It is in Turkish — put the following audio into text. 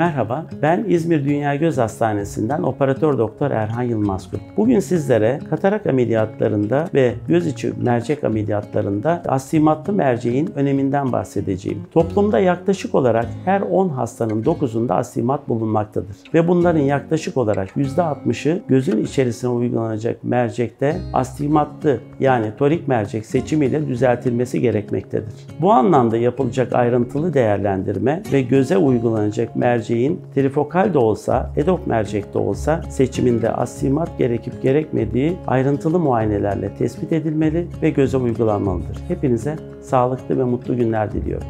Merhaba, ben İzmir Dünya Göz Hastanesi'nden operatör doktor Erhan Yılmaz Kurt. Bugün sizlere katarak ameliyatlarında ve göz içi mercek ameliyatlarında astigmatlı merceğin öneminden bahsedeceğim. Toplumda yaklaşık olarak her 10 hastanın 9'unda astigmat bulunmaktadır. Ve bunların yaklaşık olarak %60'ı gözün içerisine uygulanacak mercekte astigmatlı yani torik mercek seçimiyle düzeltilmesi gerekmektedir. Bu anlamda yapılacak ayrıntılı değerlendirme ve göze uygulanacak merceğin trifokal de olsa, edok mercek de olsa seçiminde astigmat gerekip gerekmediği ayrıntılı muayenelerle tespit edilmeli ve göze uygulanmalıdır. Hepinize sağlıklı ve mutlu günler diliyorum.